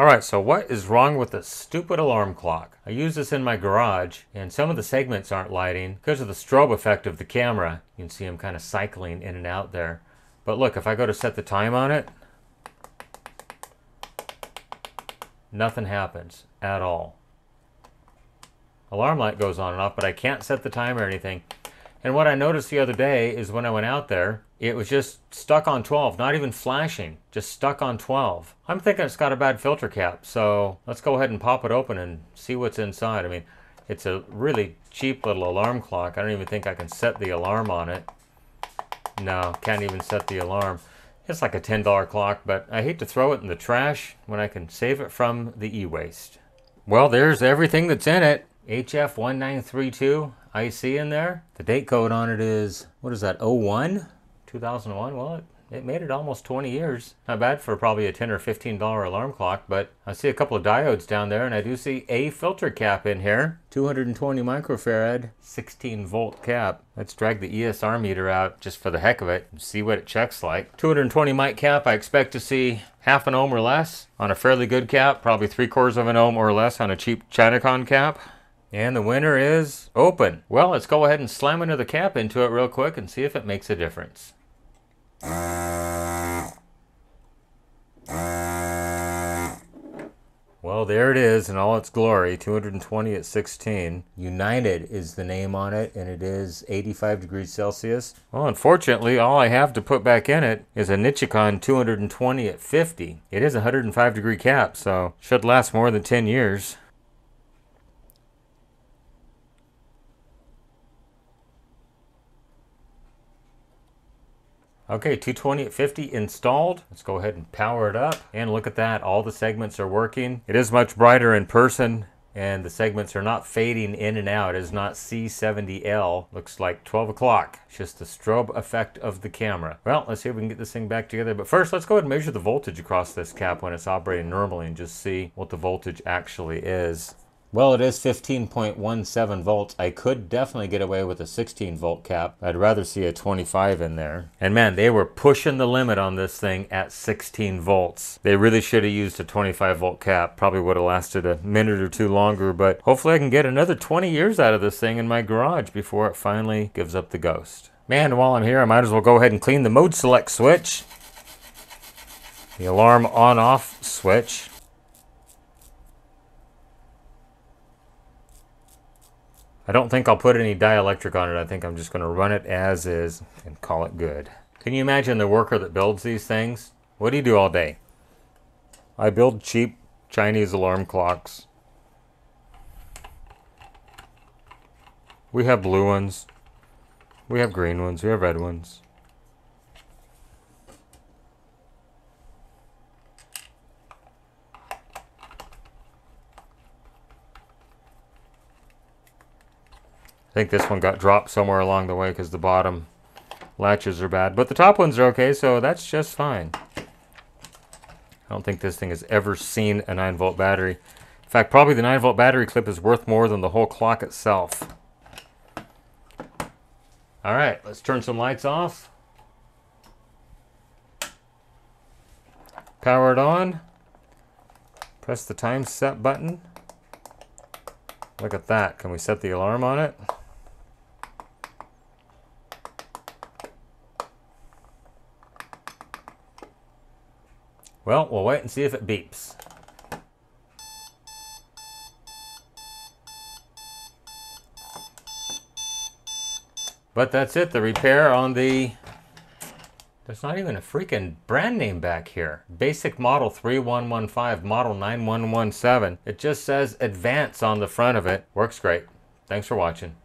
Alright, so what is wrong with this stupid alarm clock? I use this in my garage, and some of the segments aren't lighting because of the strobe effect of the camera. You can see them kind of cycling in and out there. But look, if I go to set the time on it, nothing happens at all. Alarm light goes on and off, but I can't set the time or anything. And what I noticed the other day is when I went out there, it was just stuck on 12, not even flashing, just stuck on 12. I'm thinking it's got a bad filter cap, so let's go ahead and pop it open and see what's inside. I mean, it's a really cheap little alarm clock. I don't even think I can set the alarm on it. No, can't even set the alarm. It's like a $10 clock, but I hate to throw it in the trash when I can save it from the e-waste. Well, there's everything that's in it. HF1932 IC in there. The date code on it is, what is that, 01? 2001? Well, it it made it almost 20 years. Not bad for probably a 10 or $15 alarm clock, but I see a couple of diodes down there and I do see a filter cap in here. 220 microfarad, 16 volt cap. Let's drag the ESR meter out just for the heck of it and see what it checks like. 220 mic cap, I expect to see half an ohm or less on a fairly good cap, probably three quarters of an ohm or less on a cheap Chinacon cap. And the winner is open. Well, let's go ahead and slam another cap into it real quick and see if it makes a difference. Well, there it is in all its glory, 220 at 16. United is the name on it, and it is 85 degrees Celsius. Well, unfortunately, all I have to put back in it is a Nichicon 220 at 50. It is a 105 degree cap, so should last more than 10 years. Okay, 220 at 50 installed. Let's go ahead and power it up. And look at that, all the segments are working. It is much brighter in person and the segments are not fading in and out. It is not C70L. Looks like 12 o'clock. It's just the strobe effect of the camera. Well, let's see if we can get this thing back together. But first, let's go ahead and measure the voltage across this cap when it's operating normally and just see what the voltage actually is. Well, it is 15.17 volts. I could definitely get away with a 16 volt cap. I'd rather see a 25 in there. And man, they were pushing the limit on this thing at 16 volts. They really should have used a 25 volt cap. Probably would have lasted a minute or two longer, but hopefully I can get another 20 years out of this thing in my garage before it finally gives up the ghost. Man, while I'm here, I might as well go ahead and clean the mode select switch. The alarm on off switch. I don't think I'll put any dielectric on it. I think I'm just going to run it as is and call it good. Can you imagine the worker that builds these things? What do you do all day? I build cheap Chinese alarm clocks. We have blue ones. We have green ones. We have red ones. I think this one got dropped somewhere along the way because the bottom latches are bad. But the top ones are okay, so that's just fine. I don't think this thing has ever seen a 9 volt battery. In fact, probably the 9 volt battery clip is worth more than the whole clock itself. All right, let's turn some lights off. Power it on. Press the time set button. Look at that. Can we set the alarm on it? Well, we'll wait and see if it beeps. But that's it, the repair on the... There's not even a freaking brand name back here. Basic model 3115, model 9117. It just says advance on the front of it. Works great. Thanks for watching.